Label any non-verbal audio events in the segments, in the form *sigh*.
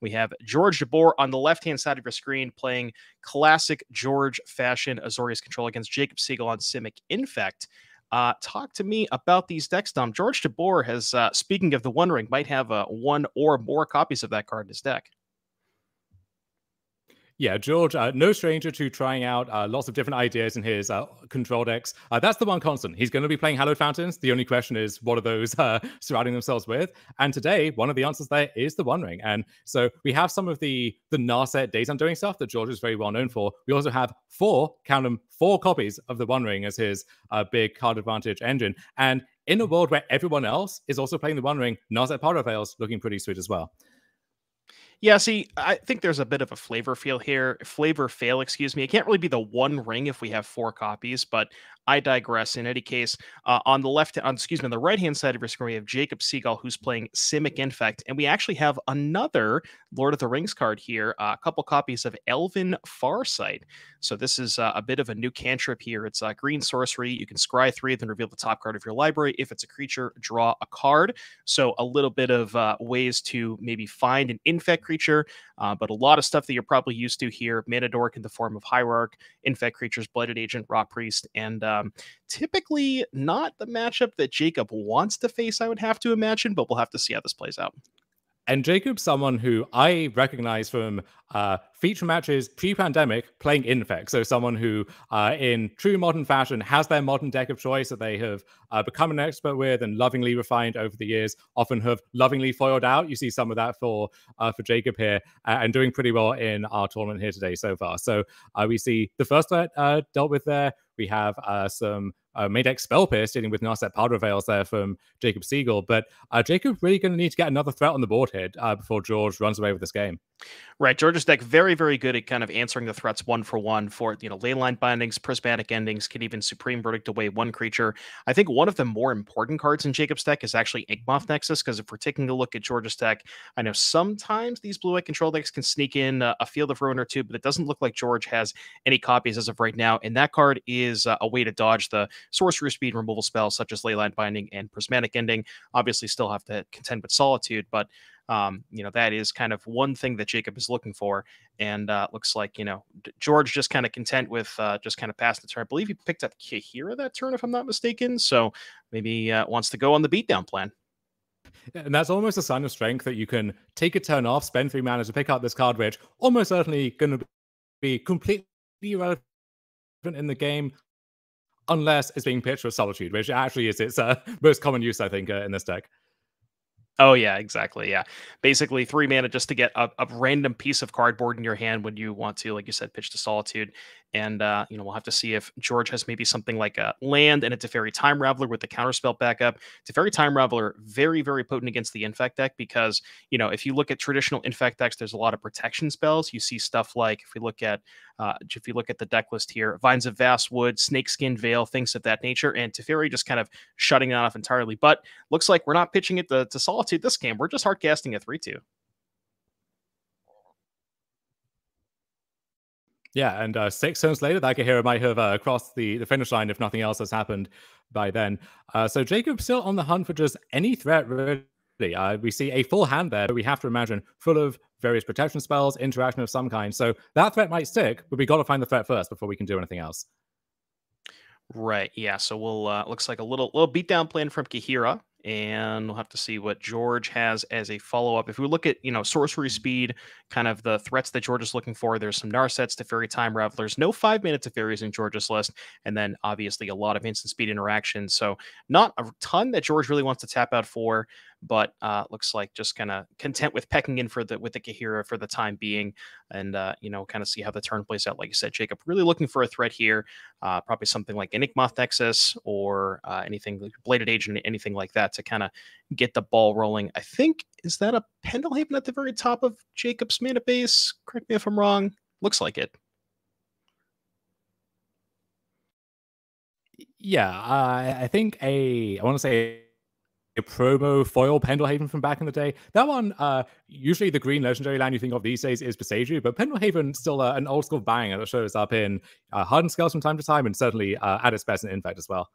We have George Jabbour on the left hand side of your screen playing classic George fashion Azorius control against Jacob Segal on Simic Infect. Uh, talk to me about these decks, Dom. George Jabbour has, uh, speaking of the One Ring, might have uh, one or more copies of that card in his deck. Yeah, George, uh, no stranger to trying out uh, lots of different ideas in his uh, control decks. Uh, that's the one constant. He's going to be playing Hallowed Fountains. The only question is, what are those *laughs* uh, surrounding themselves with? And today, one of the answers there is the One Ring. And so we have some of the the Narset Days Undoing stuff that George is very well known for. We also have four, count them, four copies of the One Ring as his uh, big card advantage engine. And in a world where everyone else is also playing the One Ring, Narset Veils looking pretty sweet as well. Yeah, see, I think there's a bit of a flavor feel here. Flavor fail, excuse me. It can't really be the one ring if we have four copies, but I digress. In any case, uh, on the left, on, excuse me, on the right hand side of your screen, we have Jacob Segal who's playing Simic Infect, and we actually have another Lord of the Rings card here, uh, a couple copies of Elven Farsight. So this is uh, a bit of a new cantrip here. It's a green sorcery. You can scry three, then reveal the top card of your library. If it's a creature, draw a card. So a little bit of uh, ways to maybe find an infect creature, uh, but a lot of stuff that you're probably used to here. Mana Dork in the form of Hierarch, infect creatures, Blighted Agent, Rot Priest, and um, typically not the matchup that Jacob wants to face, I would have to imagine, but we'll have to see how this plays out. And Jacob's someone who I recognize from uh, feature matches pre-pandemic playing Infect. So someone who, uh, in true modern fashion, has their modern deck of choice that they have uh, become an expert with and lovingly refined over the years. Often have lovingly foiled out. You see some of that for uh, for Jacob here, and doing pretty well in our tournament here today so far. So uh, we see the first threat uh, dealt with there. We have some uh, Spell Pierce dealing with Narset Powder Veils there from Jacob Segal. But uh, Jacob really going to need to get another threat on the board here uh, before George runs away with this game. Right. George's deck very, very good at kind of answering the threats one for one for, you know, leyline bindings, prismatic endings, can even supreme verdict away one creature. I think one of the more important cards in Jacob's deck is actually Inkmoth Nexus, because if we're taking a look at George's deck, I know sometimes these blue white control decks can sneak in a, a field of ruin or two, but it doesn't look like George has any copies as of right now. And that card is uh, a way to dodge the sorcerer speed removal spells such as leyline binding and prismatic ending. Obviously, still have to contend with solitude, but um, you know that is kind of one thing that Jacob is looking for, and uh, looks like you know George just kind of content with uh, just kind of passing the turn. I believe he picked up Kaheera that turn, if I'm not mistaken. So maybe uh, wants to go on the beatdown plan. And that's almost a sign of strength that you can take a turn off, spend three mana to pick up this card, which almost certainly going to be completely irrelevant in the game, unless it's being pitched with Solitude, which actually is its uh, *laughs* most common use, I think, uh, in this deck. Oh yeah, exactly. Yeah, basically three mana just to get a, a, random piece of cardboard in your hand when you want to, like you said, pitch to Solitude. And uh, you know we'll have to see if George has maybe something like a land and a Teferi Time Raveler with the counterspell backup. Teferi Time Raveler very very potent against the Infect deck because you know if you look at traditional Infect decks, there's a lot of protection spells. You see stuff like if we look at uh, if you look at the deck list here, Vines of Vastwood, Snakeskin Veil, things of that nature, and Teferi just kind of shutting that off entirely. But looks like we're not pitching it to, to Solitude this game. We're just hard casting a three two. Yeah, and uh, six turns later, that Kaheera might have uh, crossed the, the finish line if nothing else has happened by then. Uh, so Jacob still on the hunt for just any threat, really. Uh, we see a full hand there, but we have to imagine full of various protection spells, interaction of some kind. So that threat might stick, but we got to find the threat first before we can do anything else. Right. Yeah. So we'll uh, looks like a little little beatdown plan from Kaheera and we'll have to see what George has as a follow up. If we look at you know sorcery mm-hmm. speed, kind of the threats that George is looking for, there's some Narsets, Teferi Time Ravelers, no five minutes of fairies in George's list, and then obviously a lot of instant speed interactions. So not a ton that George really wants to tap out for but uh, looks like just kind of content with pecking in for the with the Kaheera for the time being, and uh, you know, kind of see how the turn plays out. Like you said, Jacob, really looking for a threat here, uh, probably something like Inkmoth Nexus or uh, anything like Blighted Agent, anything like that to kind of get the ball rolling. I think is that a Pendelhaven at the very top of Jacob's mana base. Correct me if I'm wrong. Looks like it. Yeah, I think a I want to say a promo foil Pendelhaven from back in the day. That one, uh, usually the green legendary land you think of these days is Boseiju, but Pendelhaven still uh, an old school banger that shows up in uh, Hardened Scales from time to time, and certainly uh, at its best in Infect as well.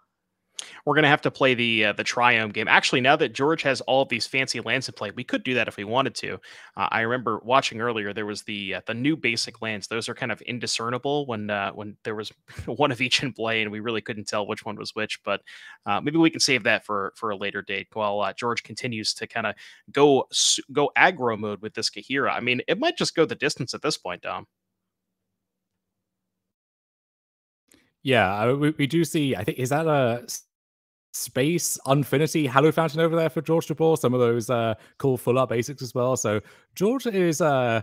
We're gonna have to play the uh, the Triome game. Actually, now that George has all of these fancy lands to play, we could do that if we wanted to. Uh, I remember watching earlier. There was the uh, the new basic lands. Those are kind of indiscernible when uh, when there was *laughs* one of each in play, and we really couldn't tell which one was which. But uh, maybe we can save that for for a later date while uh, George continues to kind of go go aggro mode with this Kaheera. I mean, it might just go the distance at this point, Dom. Yeah, we, we do see. I think is that a space infinity Hallow Fountain over there for George Jabbour. Some of those uh, cool full art basics as well. So George is uh,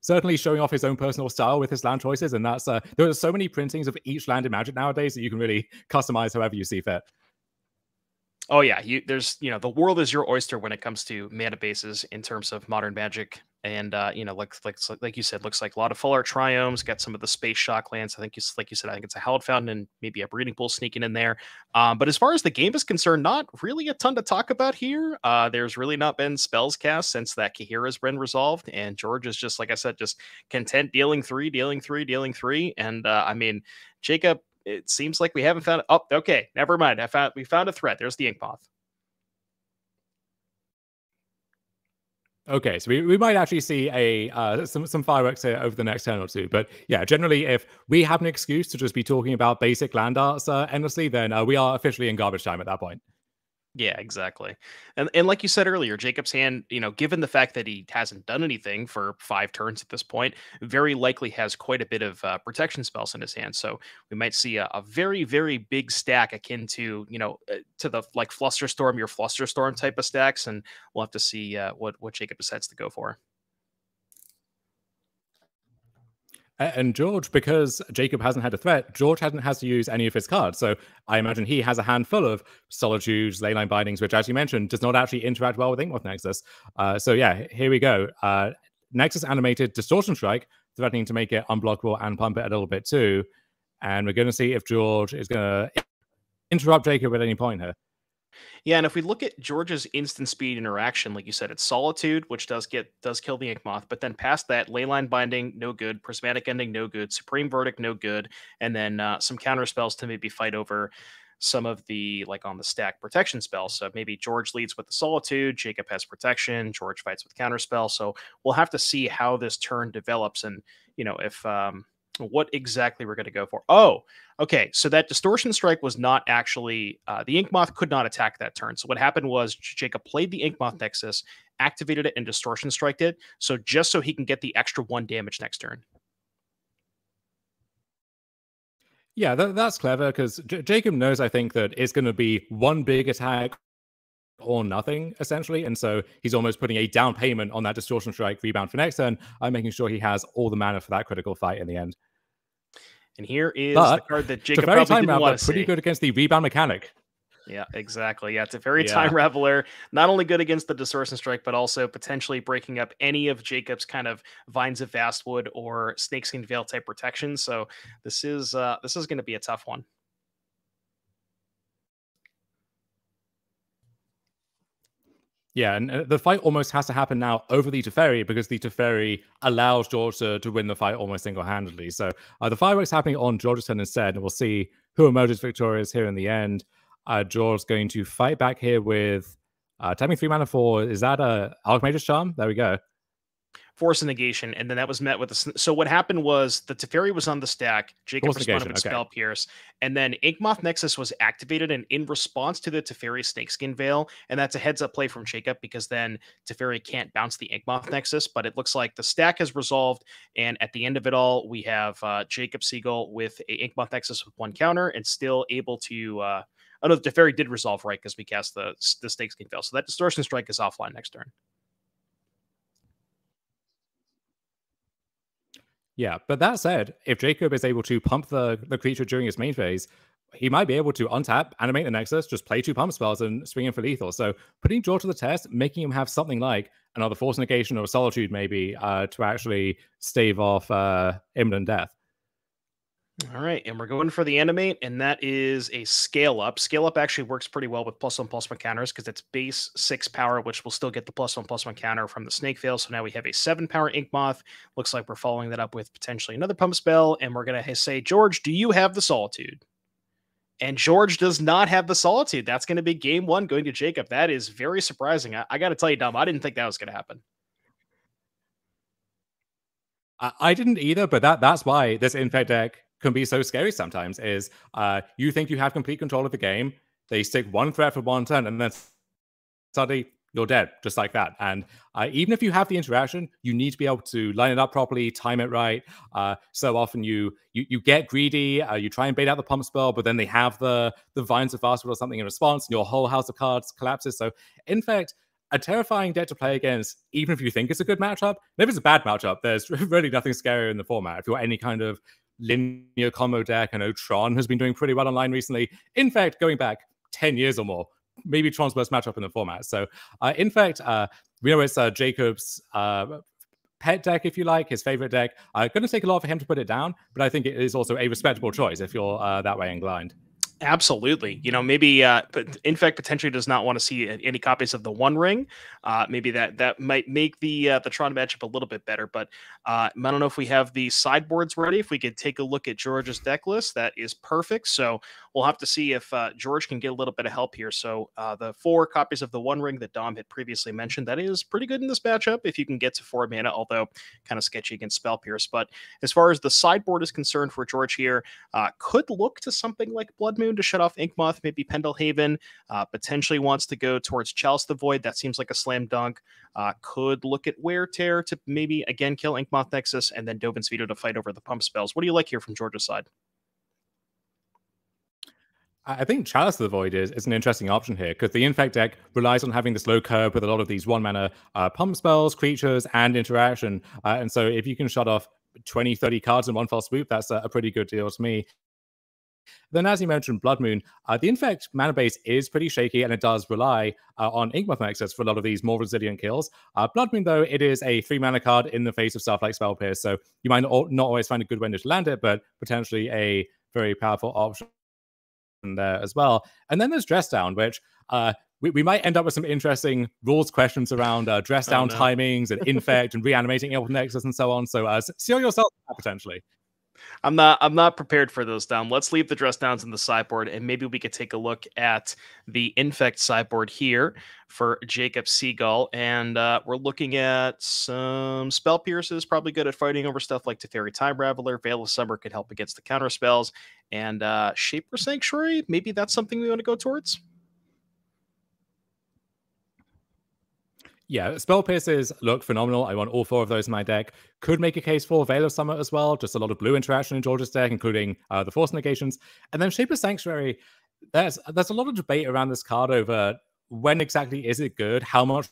certainly showing off his own personal style with his land choices, and that's uh, there are so many printings of each land in Magic nowadays that you can really customize however you see fit. Oh yeah, you, there's you know the world is your oyster when it comes to mana bases in terms of modern Magic and uh, you know, like like like you said, looks like a lot of full art triomes. Got some of the space shock lands. I think you like you said, I think it's a hallowed fountain and maybe a breeding pool sneaking in there. Um, but as far as the game is concerned, not really a ton to talk about here. Uh, there's really not been spells cast since that Kaheera's been resolved, and George is just like I said, just content dealing three, dealing three, dealing three. And uh, I mean, Jacob, it seems like we haven't found. Oh, okay, never mind. I found we found a threat. There's the Inkmoth. Okay, so we, we might actually see a uh, some some fireworks here over the next turn or two. But yeah, generally, if we have an excuse to just be talking about basic land arts uh, endlessly, then uh, we are officially in garbage time at that point. Yeah, exactly. And and like you said earlier, Jacob's hand, you know, given the fact that he hasn't done anything for five turns at this point, very likely has quite a bit of uh, protection spells in his hand. So we might see a, a, very very big stack akin to you know uh, to the like Flusterstorm, your Flusterstorm type of stacks, and we'll have to see uh, what what Jacob decides to go for. And George, because Jacob hasn't had a threat, George hasn't had to use any of his cards. So I imagine he has a handful of Solitudes, Leyline Bindings, which, as you mentioned, does not actually interact well with Inkmoth Nexus. Uh, so yeah, here we go. Uh, Nexus animated Distortion Strike, threatening to make it unblockable and pump it a little bit too. And we're going to see if George is going to interrupt Jacob at any point here. Yeah, and if we look at George's instant speed interaction, like you said, it's Solitude, which does get does kill the Ink Moth, but then past that, Leyline Binding, no good. Prismatic Ending, no good. Supreme Verdict, no good. And then uh, some counter spells to maybe fight over some of the like on the stack protection spells. So maybe George leads with the Solitude, Jacob has protection, George fights with counter spell. So we'll have to see how this turn develops, and you know if um, what exactly we're going to go for. Oh, okay. So that distortion strike was not actually uh, the Inkmoth could not attack that turn. So what happened was Jacob played the Inkmoth Nexus, activated it, and distortion striked it. So just so he can get the extra one damage next turn. Yeah, that, that's clever because J- Jacob knows, I think, that it's going to be one big attack or nothing essentially and so he's almost putting a down payment on that distortion strike rebound for next turn i'm making sure he has all the mana for that critical fight in the end and here is but the card that Jacob probably didn't want to pretty see. good against the rebound mechanic. Yeah, exactly. Yeah, it's a very yeah. time raveler. Not only good against the Distortion Strike, but also potentially breaking up any of Jacob's kind of Vines of Vastwood or Snakeskin Veil type protection. So this is uh, this is going to be a tough one. Yeah, and uh, the fight almost has to happen now over the Teferi because the Teferi allows George to, to win the fight almost single handedly. So uh, the fireworks happening on George's turn instead, and we'll see who emerges victorious here in the end. Uh, George's going to fight back here with uh, three mana 4. is that a Archmage's Charm? There we go force negation, and then that was met with a. So what happened was the Teferi was on the stack. Jacob responded with okay. Spell Pierce, and then Inkmoth Nexus was activated, and in response to the Teferi Snakeskin Veil, and that's a heads up play from Jacob because then Teferi can't bounce the Inkmoth Nexus. But it looks like the stack has resolved, and at the end of it all, we have uh, Jacob Segal with a Inkmoth Nexus with one counter and still able to. Uh, Oh no, the Teferi did resolve right because we cast the the Snakeskin Veil, so that Distortion Strike is offline next turn. Yeah, but that said, if Jacob is able to pump the, the creature during his main phase, he might be able to untap, animate the Nexus, just play two pump spells and swing in for lethal. So putting George to the test, making him have something like another Force Negation or Solitude maybe uh, to actually stave off uh, imminent death. All right, and we're going for the animate, and that is a scale up. Scale up actually works pretty well with plus one plus one counters because it's base six power, which will still get the plus one plus one counter from the snake veil. So now we have a seven power ink moth. Looks like we're following that up with potentially another pump spell, and we're gonna say, George, do you have the solitude? And George does not have the solitude. That's going to be game one going to Jacob. That is very surprising. I, I got to tell you, Dom, I didn't think that was going to happen. I, I didn't either, but that that's why this infect deck can be so scary sometimes. Is uh, you think you have complete control of the game, they stick one threat for one turn, and then suddenly you're dead just like that. And uh, even if you have the interaction, you need to be able to line it up properly, time it right. Uh, so often you you, you get greedy, uh, you try and bait out the pump spell, but then they have the the vines of fast or something in response, and your whole house of cards collapses. So in fact, a terrifying deck to play against, even if you think it's a good matchup. If it's a bad matchup, there's *laughs* really nothing scarier in the format. If you're any kind of linear combo deck, I know Tron has been doing pretty well online recently. In fact, going back 10 years or more, maybe Tron's best matchup in the format. So, uh, in fact, uh, we know it's uh, Jacob's uh, pet deck, if you like, his favorite deck. Uh, going to take a lot for him to put it down, but I think it is also a respectable choice if you're uh, that way inclined. Absolutely. You know, maybe uh but Infect potentially does not want to see any copies of the One Ring. Uh maybe that that might make the uh, the Tron matchup a little bit better, but uh I don't know if we have the sideboards ready. If we could take a look at George's deck list, that is perfect. So we'll have to see if uh, George can get a little bit of help here. So uh the four copies of the One Ring that Dom had previously mentioned, that is pretty good in this matchup if you can get to four mana, although kind of sketchy against Spell Pierce. But as far as the sideboard is concerned for George here, uh could look to something like Blood Moon to shut off Inkmoth, maybe Pendelhaven. Uh, potentially wants to go towards Chalice the Void. That seems like a slam dunk. Uh, could look at Wear Tear to maybe again kill Inkmoth Nexus and then Dovin's Veto to fight over the pump spells. What do you like here from George's side? I think Chalice of the Void is, is an interesting option here because the Infect deck relies on having this low curve with a lot of these one mana uh, pump spells, creatures, and interaction. Uh, and so if you can shut off 20, 30 cards in one fell swoop, that's a, a pretty good deal to me. Then, as you mentioned, Blood Moon, uh, the Infect mana base is pretty shaky and it does rely uh, on Inkmoth Nexus for a lot of these more resilient kills. Uh, Blood Moon, though, it is a three mana card in the face of stuff like Spell Pierce, so you might not always find a good window to land it, but potentially a very powerful option there as well. And then there's Dress Down, which uh, we, we might end up with some interesting rules questions around uh, dress oh, down oh, no. timings and infect and reanimating Inkmoth Nexus and so on. So uh, see yourself potentially. I'm not I'm not prepared for those down. Let's leave the dress downs in the sideboard and maybe we could take a look at the infect sideboard here for Jacob Segal. And uh, we're looking at some spell pierces, probably good at fighting over stuff like Teferi Time Raveler. Veil of Summer could help against the counter spells. And uh Shaper Sanctuary, maybe that's something we want to go towards. Yeah, spell pierces look phenomenal. I want all four of those in my deck. Could make a case for Veil of Summer as well. Just a lot of blue interaction in George's deck, including uh, the Force Negations. And then Shapers' Sanctuary. There's there's a lot of debate around this card over when exactly is it good, how much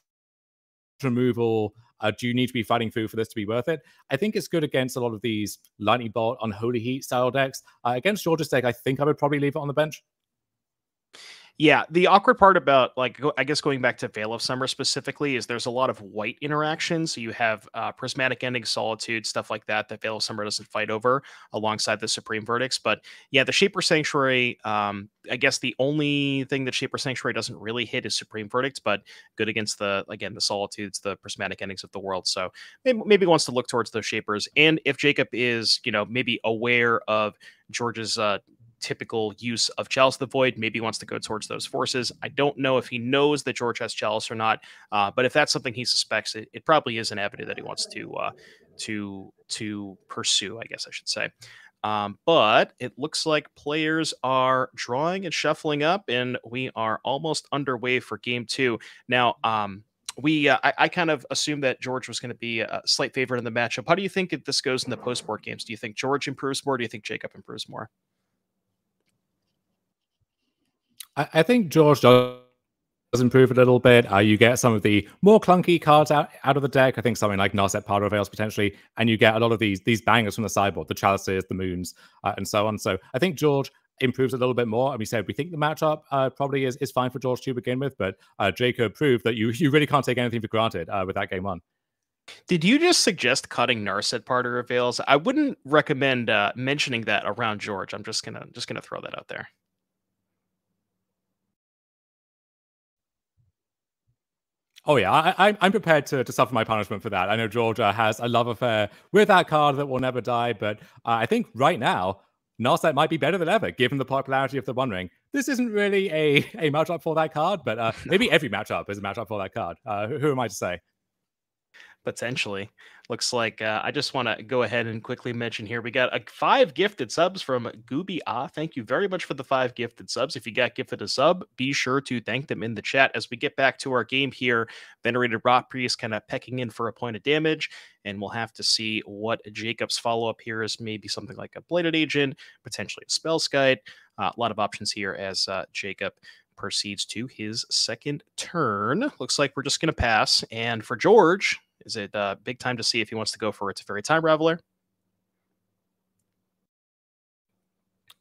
removal uh, do you need to be fighting through for this to be worth it? I think it's good against a lot of these Lightning Bolt, Unholy Heat style decks. Uh, against George's deck, I think I would probably leave it on the bench. Yeah, the awkward part about like I guess going back to Veil of Summer specifically is there's a lot of white interactions. So you have uh, Prismatic Ending, Solitude, stuff like that that Veil of Summer doesn't fight over alongside the Supreme Verdicts. But yeah, the Shaper Sanctuary. Um, I guess the only thing that Shaper Sanctuary doesn't really hit is Supreme Verdicts, but good against the again the Solitudes, the Prismatic Endings of the world. So maybe maybe wants to look towards those Shapers. And if Jacob is you know maybe aware of George's uh, typical use of Chalice the Void. Maybe wants to go towards those forces. I don't know if he knows that George has Chalice or not, uh, but if that's something he suspects, it, it, probably is an avenue that he wants to uh, to to pursue. I guess I should say. Um, but it looks like players are drawing and shuffling up, and we are almost underway for game two. Now, um, we uh, I, I, kind of assumed that George was going to be a slight favorite in the matchup. How do you think this goes in the post board games? Do you think George improves more? do you think Jacob improves more? I, think George does improve a little bit. Uh, you get some of the more clunky cards out, out of the deck. I think something like Narset Powder Veils potentially, and you get a lot of these these bangers from the sideboard, the Chalices, the Moons, uh, and so on. So I think George improves a little bit more. And we said we think the matchup uh, probably is, is fine for George to begin with, but uh, Jacob proved that you *laughs* you really can't take anything for granted uh, with that game on. Did you just suggest cutting Narset Powder Veils? I wouldn't recommend uh, mentioning that around George. I'm just gonna just gonna throw that out there. Oh yeah, I, am prepared to, to suffer my punishment for that. I know George has a love affair with that card that will never die, but uh, I think right now Narset might be better than ever, given the popularity of the One Ring. This isn't really a, a matchup for that card, but uh, maybe every matchup is a matchup for that card. Uh, who am I to say? Potentially. Looks like uh, I just want to go ahead and quickly mention here we got a five gifted subs from Gooby Ah. Thank you very much for the five gifted subs. If you got gifted a sub, be sure to thank them in the chat as we get back to our game here. Venerated Rot Priest kind of pecking in for a point of damage, and we'll have to see what Jacob's follow up here is. Maybe something like a Blighted Agent, potentially a Spellskite. Uh, a lot of options here as uh, Jacob proceeds to his second turn. Looks like we're just going to pass. And for George, is it uh, big time to see if he wants to go for a Teferi Time Raveler?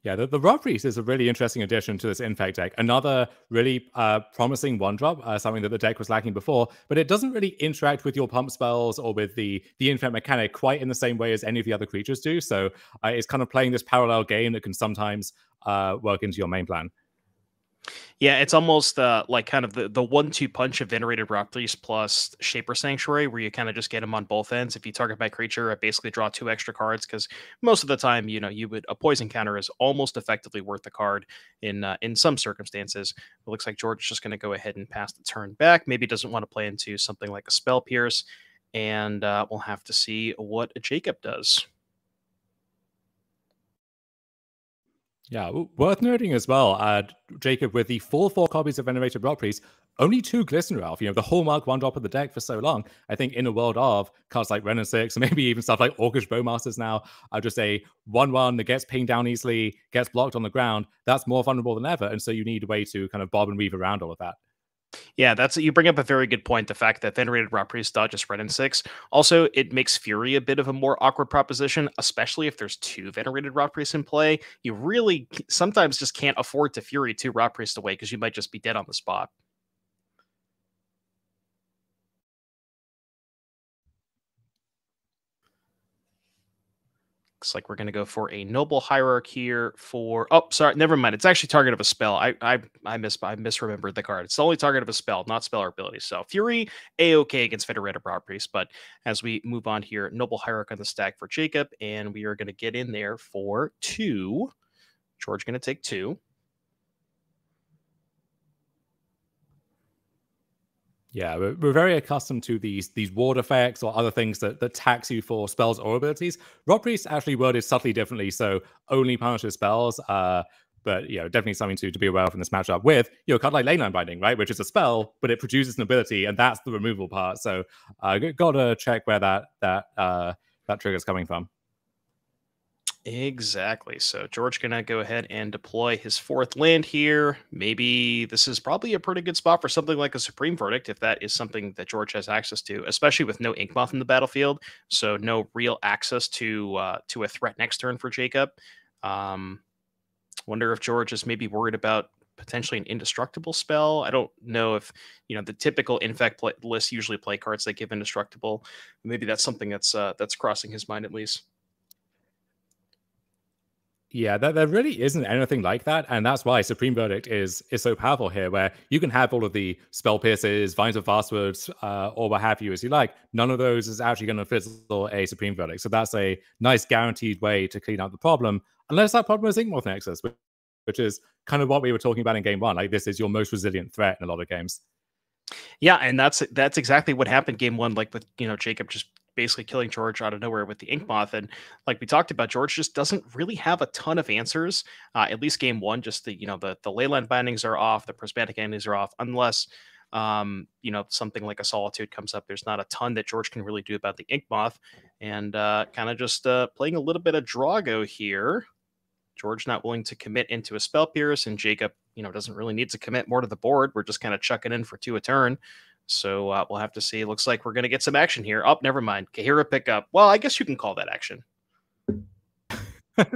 Yeah, the, the Priest is a really interesting addition to this Infect deck. Another really uh, promising one drop, uh, something that the deck was lacking before, but it doesn't really interact with your pump spells or with the the Infect mechanic quite in the same way as any of the other creatures do. So uh, it's kind of playing this parallel game that can sometimes uh, work into your main plan. Yeah, it's almost uh, like kind of the, the one two punch of Venerated Priest plus Shaper Sanctuary, where you kind of just get them on both ends. If you target my creature, I basically draw two extra cards because most of the time, you know, you would a poison counter is almost effectively worth the card in uh, in some circumstances. It looks like George is just going to go ahead and pass the turn back. Maybe doesn't want to play into something like a Spell Pierce, and uh, we'll have to see what Jacob does. Yeah, worth noting as well, uh, Jacob, with the full four copies of Venerated Priest, only two Glistener Elf, you know, the hallmark one drop of the deck for so long. I think in a world of cards like Wrenn and Six, and *laughs* maybe even stuff like Orcish Bowmasters now, are just a 1 1 that gets pinged down easily, gets blocked on the ground, that's more vulnerable than ever. And so you need a way to kind of bob and weave around all of that. Yeah, that's you bring up a very good point. The fact that venerated Rot Priest dodges Wrenn and Six. Also, it makes Fury a bit of a more awkward proposition, especially if there's two venerated Rot Priests in play. You really sometimes just can't afford to Fury two Rot Priests away because you might just be dead on the spot. Looks like we're going to go for a noble hierarch here for. Oh, sorry, never mind. It's actually target of a spell. I I I mis I misremembered the card. It's the only target of a spell, not spell or ability. So Fury a okay against Venerated Rot Priest. But as we move on here, noble hierarch on the stack for Jacob, and we are going to get in there for two. George going to take two. Yeah, we're, we're, very accustomed to these these ward effects or other things that, that tax you for spells or abilities. Rot Priest actually worded subtly differently, so only punishes spells. Uh, but you know, definitely something to, to be aware of in this matchup with you know, card like Leyline Binding, right, which is a spell, but it produces an ability, and that's the removal part. So, uh, gotta check where that that uh, that trigger is coming from. Exactly. So George gonna go ahead and deploy his fourth land here. Maybe this is probably a pretty good spot for something like a Supreme Verdict, if that is something that George has access to, especially with no Inkmoth in the battlefield, so no real access to uh, to a threat next turn for Jacob. Um, wonder if George is maybe worried about potentially an indestructible spell. I don't know if you know the typical infect play- list usually play cards that give indestructible. Maybe that's something that's uh, that's crossing his mind at least. Yeah, there, there really isn't anything like that, and that's why Supreme Verdict is is so powerful here, where you can have all of the spell pierces, vines of Vastwoods, uh, or what have you as you like. None of those is actually going to fizzle a Supreme Verdict, so that's a nice guaranteed way to clean up the problem, unless that problem is Inkmoth Nexus, which, which is kind of what we were talking about in Game One. Like this is your most resilient threat in a lot of games. Yeah, and that's that's exactly what happened game one, like with you know Jacob just basically killing George out of nowhere with the ink moth. And like we talked about, George just doesn't really have a ton of answers. Uh, at least game one, just the you know the the leyline bindings are off, the prismatic endings are off, unless um, you know something like a solitude comes up. There's not a ton that George can really do about the ink moth, and uh, kind of just uh, playing a little bit of draw-go here. George not willing to commit into a spell pierce, and Jacob, you know, doesn't really need to commit more to the board. We're just kind of chucking in for two a turn. So uh, we'll have to see. Looks like we're going to get some action here. Oh, never mind. Kaheera pickup. Well, I guess you can call that action. *laughs*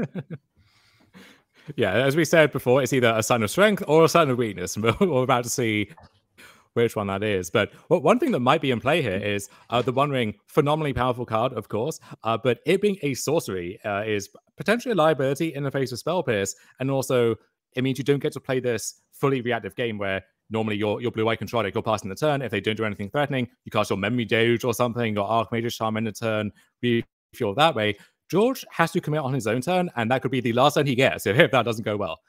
yeah, as we said before, it's either a sign of strength or a sign of weakness. *laughs* We're about to see which one that is. But one thing that might be in play here is uh, the One Ring, phenomenally powerful card, of course, uh, but it being a sorcery uh, is potentially a liability in the face of Spell Pierce, and also it means you don't get to play this fully reactive game where normally your your blue white control deck, you're passing the turn. If they don't do anything threatening, you cast your memory deluge or something, or archmage's charm in the turn, refuel that way. George has to commit on his own turn, and that could be the last turn he gets *laughs* if that doesn't go well.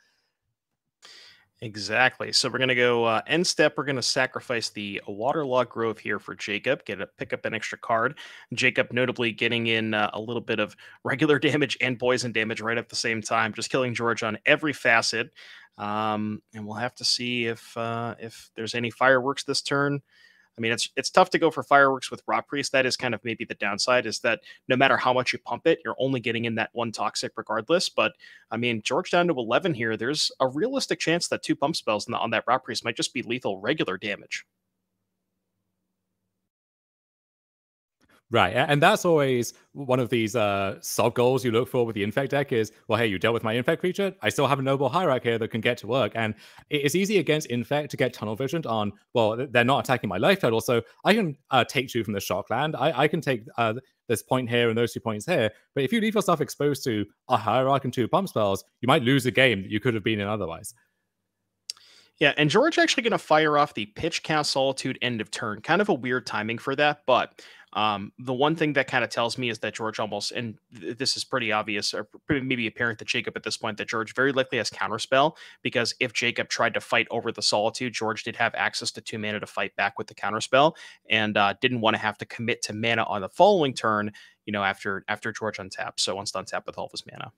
Exactly. So we're going to go uh, end step. We're going to sacrifice the Waterlogged Grove here for Jacob, get a pick up an extra card. Jacob notably getting in uh, a little bit of *laughs* regular damage and poison damage right at the same time, just killing George on every facet. Um, and we'll have to see if uh, if there's any fireworks this turn. I mean, it's it's tough to go for fireworks with Rot Priest. That is kind of maybe the downside is that no matter how much you pump it, you're only getting in that one toxic regardless. But I mean, George down to 11 here, there's a realistic chance that two pump spells on, that Rot Priest might just be lethal regular damage. Right, and that's always one of these uh, sub goals you look for with the infect deck is, well, hey, you dealt with my infect creature. I still have a noble hierarch here that can get to work, and it's easy against infect to get tunnel visioned on. Well, they're not attacking my life total, so I can uh, take two from the shock land. I, I can take uh, this point here and those two points here. But if you leave yourself exposed to a hierarch and two pump spells, you might lose a game that you could have been in otherwise. Yeah, and George actually going to fire off the pitch cast solitude end of turn. Kind of a weird timing for that, but um, the one thing that kind of tells me is that George almost, and th- this is pretty obvious, or maybe apparent to Jacob at this point, that George very likely has counterspell because if Jacob tried to fight over the solitude, George did have access to two mana to fight back with the counterspell, and uh, didn't want to have to commit to mana on the following turn. You know, after after George untapped, so once untapped with all of his mana.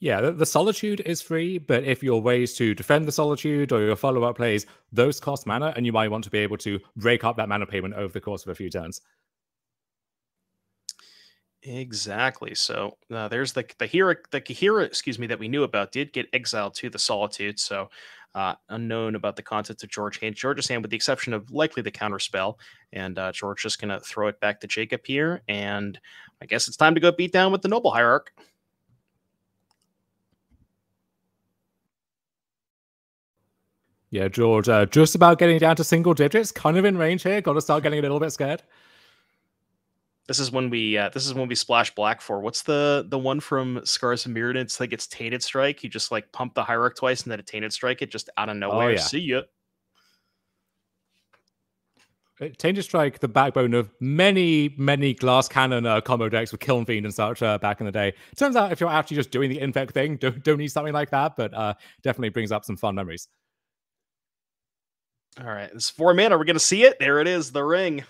Yeah, the, solitude is free, but if your ways to defend the solitude or your follow up plays, those cost mana, and you might want to be able to break up that mana payment over the course of a few turns. Exactly. So uh, there's the the hero, the Kaheera, excuse me, that we knew about did get exiled to the Solitude. So uh, unknown about the contents of George hand, George's hand, with the exception of likely the counter spell. And uh, George just gonna throw it back to Jacob here, and I guess it's time to go beat down with the Noble Hierarch. Yeah, George, uh, just about getting down to single digits, kind of in range here. Got to start getting a little bit scared. This is when we uh, this is when we splash black for what's the the one from Scars of Mirrodin? It's like it's tainted strike. You just like pump the hierarch twice and then a tainted strike it just out of oh, nowhere. Oh, yeah. See ya. Uh, tainted Strike, the backbone of many, many glass cannon uh, combo decks with Kiln Fiend and such uh, back in the day. Turns out if you're actually just doing the infect thing, don't, don't need something like that, but uh, definitely brings up some fun memories. All right, it's four mana. We're gonna see it. There it is, the ring.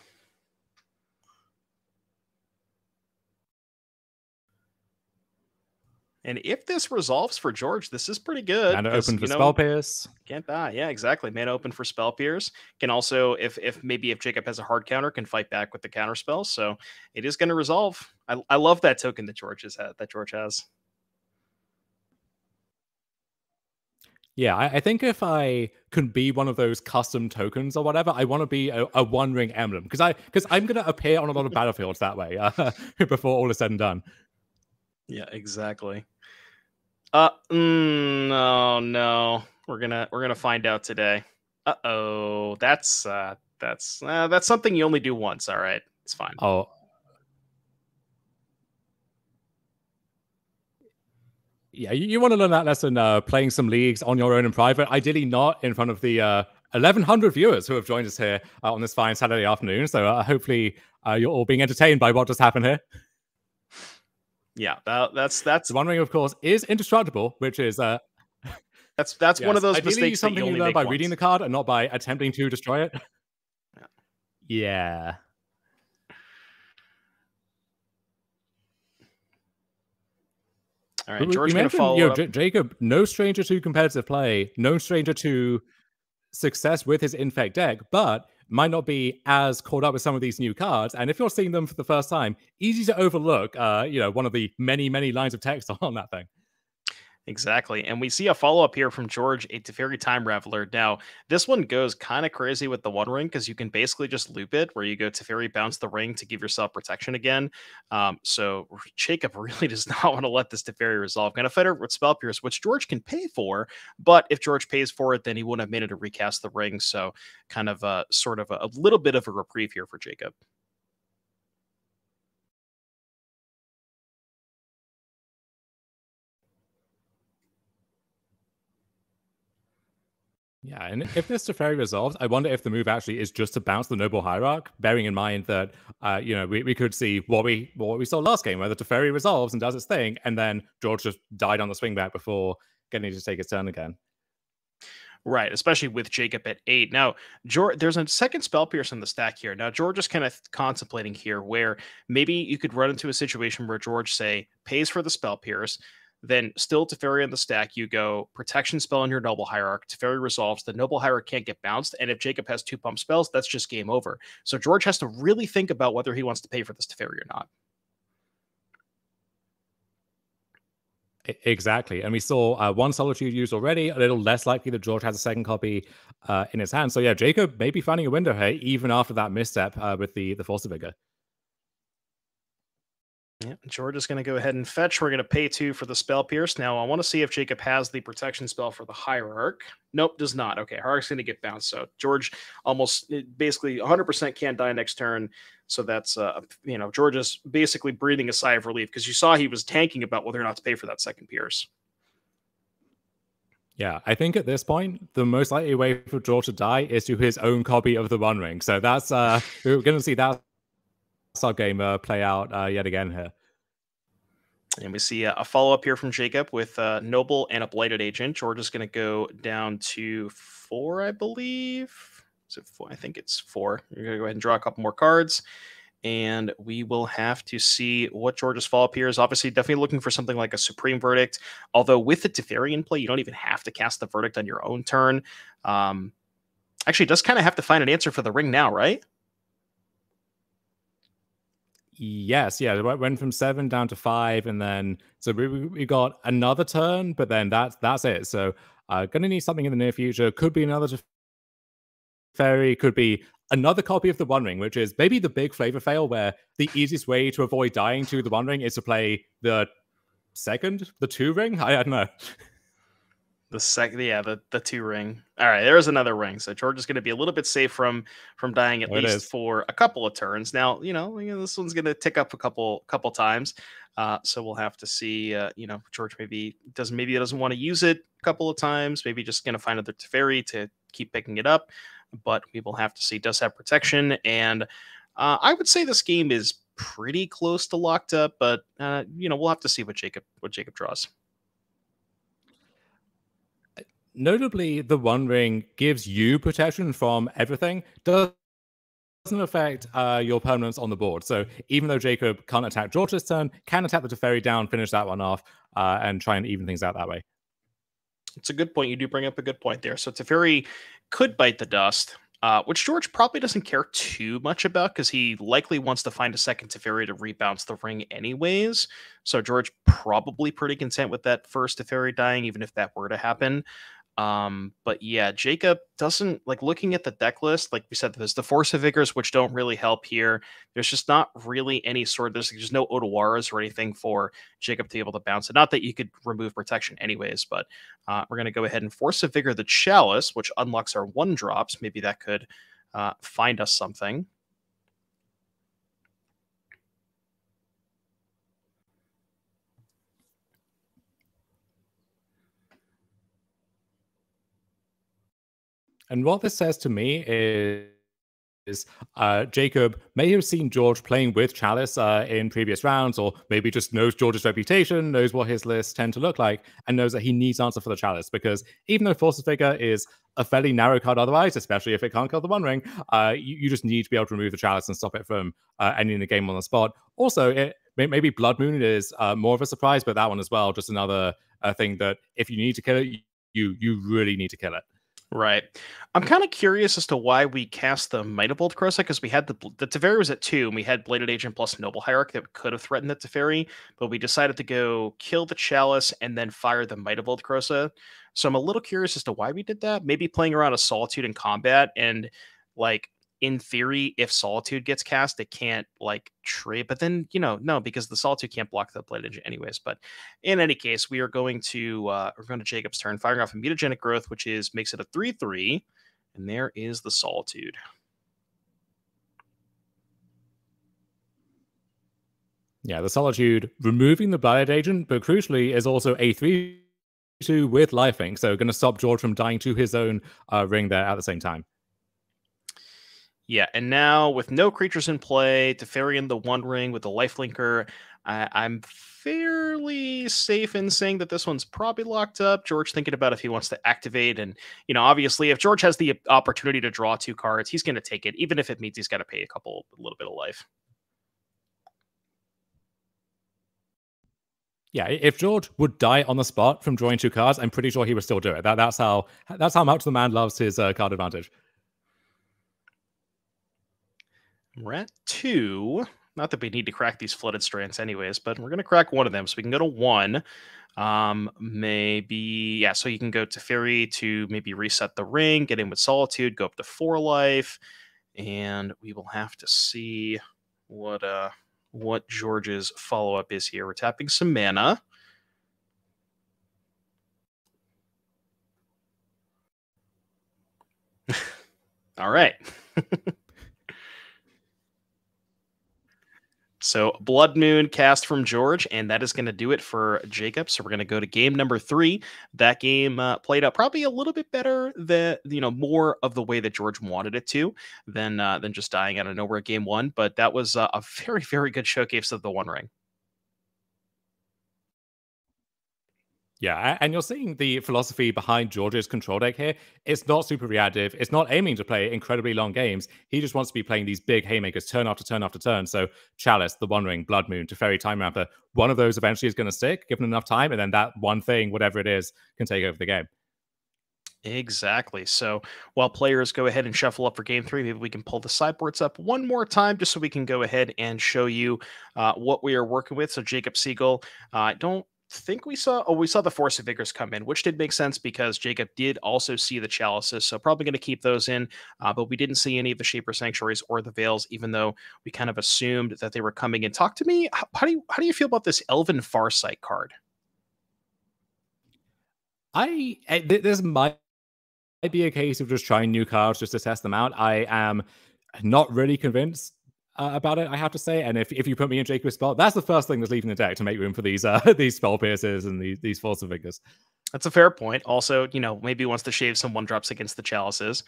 And if this resolves for George, this is pretty good. Mana open for know, Spell Pierce. Can't die. Yeah, exactly. Mana open for Spell Pierce. Can also, if if maybe if Jacob has a hard counter, can fight back with the counter spell. So it is going to resolve. I, I love that token that George has had, that George has. Yeah, I, I, think if I can be one of those custom tokens or whatever, I want to be a, a one ring emblem because I because I'm gonna appear on a lot of *laughs* battlefields that way uh, *laughs* before all is said and done. Yeah, exactly. Uh, mm, no, no, we're gonna we're gonna find out today. Uh oh, that's uh that's uh, that's something you only do once. All right, it's fine. Oh, yeah, you, you want to learn that lesson uh, playing some leagues on your own in private. Ideally, not in front of the uh, 1,100 viewers who have joined us here uh, on this fine Saturday afternoon. So uh, hopefully, uh, you're all being entertained by what just happened here. Yeah, that, that's that's the One Ring, of course, is indestructible, which is uh, *laughs* that's that's yes. one of those Ideally, mistakes something you, you learn by once. reading the card and not by attempting to destroy it. Yeah. yeah. All right, George going to follow you know, J- Jacob, no stranger to competitive play, no stranger to success with his infect deck, but might not be as caught up with some of these new cards. And if you're seeing them for the first time, easy to overlook. Uh, you know, one of the many, many lines of text *laughs* on that thing. Exactly. And we see a follow up here from George, a Teferi Time Raveler. Now, this one goes kind of crazy with the One Ring because you can basically just loop it where you go Teferi, bounce the ring to give yourself protection again. Um, so Jacob *laughs* really does not want to let this Teferi resolve. To fight with Spell Pierce, which George can pay for. But if George pays for it, then he wouldn't have made it to recast the ring. So kind of a sort of a, a little bit of a reprieve here for Jacob. Yeah, and if this Teferi resolves, I wonder if the move actually is just to bounce the Noble Hierarch, bearing in mind that uh, you know we, we could see what we what we saw last game, where the Teferi resolves and does its thing, and then George just died on the swing back before getting to take his turn again. Right, especially with Jacob at eight. Now, George, there's a second spell pierce in the stack here. Now, George is kind of contemplating here where maybe you could run into a situation where George, say, pays for the spell pierce, then still Teferi on the stack, you go protection spell on your Noble Hierarch. Teferi resolves. The Noble Hierarch can't get bounced. And if Jacob has two pump spells, that's just game over. So George has to really think about whether he wants to pay for this Teferi or not. Exactly. And we saw uh, one Solitude used already, a little less likely that George has a second copy uh, in his hand. So yeah, Jacob may be finding a window here even after that misstep uh, with the, the Force of Vigor. Yeah, George is going to go ahead and fetch. We're going to pay two for the spell pierce. Now, I want to see if Jacob has the protection spell for the hierarch. Nope, does not. Okay, hierarch's going to get bounced. So George almost eh, basically 100% can't die next turn. So that's uh, you know George is basically breathing a sigh of relief because you saw he was tanking about whether or not to pay for that second pierce. Yeah, I think at this point, the most likely way for George to die is to his own copy of the One Ring. So that's uh, we're going to see that sub game uh, play out uh, yet again here. And we see a, a follow up here from Jacob with uh, Noble and a Blighted Agent. George is going to go down to four, I believe. So four? I think it's four. You're going to go ahead and draw a couple more cards. And we will have to see what George's follow up here is. Obviously, definitely looking for something like a Supreme Verdict. Although, with the Teferian play, you don't even have to cast the Verdict on your own turn. Um, actually, does kind of have to find an answer for the ring now, right? Yes, yeah, it went from seven down to five, and then so we, we got another turn, but then that's that's it. So uh, gonna need something in the near future. Could be another fairy, could be another copy of the One Ring, which is maybe the big flavor fail where the easiest way to avoid dying to the One Ring is to play the second, the two ring. I, I don't know. *laughs* The second, yeah, the the two ring. All right, there's another ring. So George is going to be a little bit safe from from dying at least for a couple of turns. Now, you know, you know this one's going to tick up a couple couple times. Uh, so we'll have to see. Uh, you know, George maybe doesn't maybe doesn't want to use it a couple of times. Maybe just going to find another Teferi to keep picking it up. But we will have to see. Does have protection, and uh, I would say this game is pretty close to locked up. But uh, you know, we'll have to see what Jacob what Jacob draws notably, the One Ring gives you protection from everything. Does doesn't affect uh, your permanents on the board. So even though Jacob can't attack George's turn, can attack the Teferi down, finish that one off, uh, and try and even things out that way. It's a good point. You do bring up a good point there. So Teferi could bite the dust, uh, which George probably doesn't care too much about because he likely wants to find a second Teferi to rebounce the ring anyways. So George probably pretty content with that first Teferi dying, even if that were to happen. Um, but yeah, Jacob doesn't like looking at the deck list. Like we said, there's the Force of Vigors, which don't really help here. There's just not really any sort. There's just no Otawaras or anything for Jacob to be able to bounce it. Not that you could remove protection anyways, but uh, we're gonna go ahead and Force of Vigor the Chalice, which unlocks our one drops. Maybe that could uh, find us something. And what this says to me is uh, Jacob may have seen George playing with Chalice uh, in previous rounds, or maybe just knows George's reputation, knows what his lists tend to look like, and knows that he needs answer for the Chalice. Because even though Force of Vigor is a fairly narrow card otherwise, especially if it can't kill the One Ring, uh, you, you, just need to be able to remove the Chalice and stop it from uh, ending the game on the spot. Also, it, maybe Blood Moon is uh, more of a surprise, but that one as well, just another uh, thing that if you need to kill it, you you really need to kill it. Right. I'm kind of curious as to why we cast the Might of Old Krosa because we had the the Teferi was at two and we had Blighted Agent plus Noble Hierarch that could have threatened the Teferi, but we decided to go kill the Chalice and then fire the Might of Old Krosa. So I'm a little curious as to why we did that. Maybe playing around a Solitude in combat and like in theory, if Solitude gets cast, it can't like trade. But then, you know, no, because the Solitude can't block the Blighted Agent anyways. But in any case, we are going to uh we're going to Jacob's turn, firing off a mutagenic growth, which is makes it a 3-3. And there is the Solitude. Yeah, the Solitude removing the Blighted Agent, but crucially is also a 3 two with lifelink, so going to stop George from dying to his own uh, ring there at the same time. Yeah, and now with no creatures in play, Teferi in the One Ring with the Lifelinker, I, I'm fairly safe in saying that this one's probably locked up. George thinking about if he wants to activate, and you know, obviously, if George has the opportunity to draw two cards, he's going to take it, even if it means he's got to pay a couple, a little bit of life. Yeah, if George would die on the spot from drawing two cards, I'm pretty sure he would still do it. That, that's how that's how much the man loves his uh, card advantage. We're at two. Not that we need to crack these flooded strands anyways, but we're going to crack one of them. So we can go to one. Um, maybe, yeah, so you can go Teferi to maybe reset the ring, get in with Solitude, go up to four life, and we will have to see what uh what George's follow-up is here. We're tapping some mana. *laughs* All right. *laughs* So Blood Moon cast from George, and that is going to do it for Jacob. So we're going to go to game number three. That game uh, played out probably a little bit better than you know more of the way that George wanted it to than uh, than just dying out of nowhere game one. But that was uh, a *laughs* very very good showcase of the One Ring. Yeah, and you're seeing the philosophy behind George's control deck here. It's not super reactive. It's not aiming to play incredibly long games. He just wants to be playing these big haymakers turn after turn after turn. So Chalice, the One Ring, Blood Moon, Teferi, Time Raveler, one of those eventually is going to stick, given enough time, and then that one thing, whatever it is, can take over the game. Exactly. So while players go ahead and shuffle up for game three, maybe we can pull the sideboards up one more time just so we can go ahead and show you uh, what we are working with. So Jacob Segal, I uh, don't think we saw oh we saw the force of vigors come in which did make sense because jacob did also see the chalices so probably going to keep those in uh, but we didn't see any of the shaper sanctuaries or the veils even though we kind of assumed that they were coming in. Talk to me how, how do you how do you feel about this elven farsight card? I, this might be a case of just trying new cards just to test them out. I am not really convinced uh, about it, I have to say. And if, if you put me in Jacob's spell, that's the first thing that's leaving the deck to make room for these uh, *laughs* these spell pierces and these these force of vigors. That's a fair point. Also, you know, maybe wants to shave some one drops against the chalices.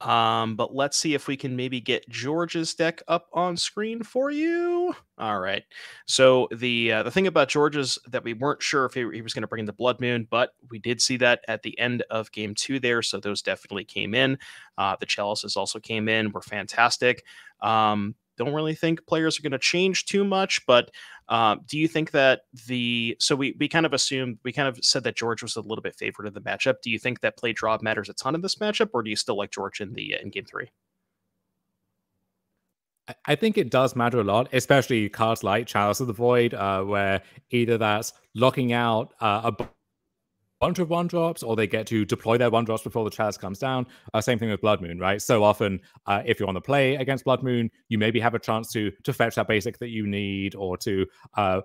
Um, but let's see if we can maybe get George's deck up on screen for you. All right. So the uh, the thing about George's that we weren't sure if he, he was going to bring in the Blood Moon, but we did see that at the end of Game Two there. So those definitely came in. Uh, the chalices also came in. Were fantastic. Um, don't really think players are going to change too much. But uh, do you think that the so we we kind of assumed we kind of said that George was a little bit favored in the matchup. Do you think that play draw matters a ton in this matchup, or do you still like George in the uh, in game three? I think it does matter a lot, especially cards like Chalice of the Void, uh, where either that's locking out uh, a bunch of one drops or they get to deploy their one drops before the chalice comes down. Uh, same thing with Blood Moon, right? So often, uh, if you're on the play against Blood Moon, you maybe have a chance to to fetch that basic that you need or to uh,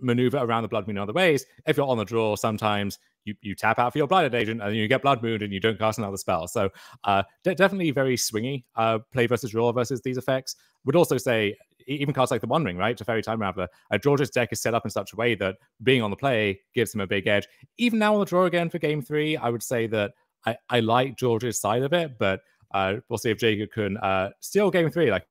maneuver around the Blood Moon in other ways. If you're on the draw, sometimes you, you tap out for your Blighted Agent and you get Blood Moon and you don't cast another spell. So uh, de- definitely very swingy uh, play versus draw versus these effects. Would also say even cards like the One Ring, right? Teferi Time Raveler. Uh, George's deck is set up in such a way that being on the play gives him a big edge. Even now on the draw again for game three, I would say that I, I like George's side of it, but uh, we'll see if Jacob can uh, steal game three like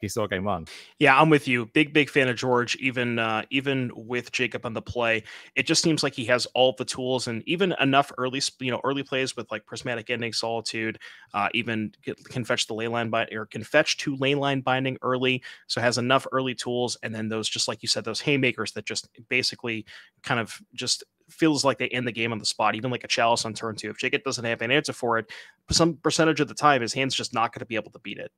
he saw game one. Yeah, I'm with you. Big, big fan of George. Even uh, even with Jacob on the play, it just seems like he has all the tools and even enough early, you know, early plays with like prismatic ending, solitude. Uh, even get, can fetch the leyline bind or can fetch to leyline binding early. So has enough early tools, and then those just like you said, those haymakers that just basically kind of just feels like they end the game on the spot, even like a chalice on turn two. If Jacob doesn't have an answer for it, some percentage of the time, his hand's just not going to be able to beat it.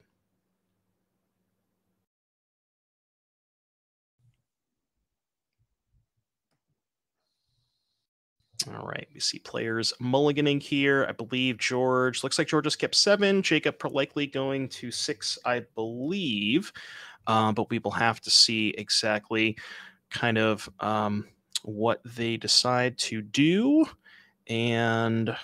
All right, we see players mulliganing here. I believe George looks like George has kept seven. Jacob likely going to six, I believe. Uh, but we will have to see exactly kind of um, what they decide to do. And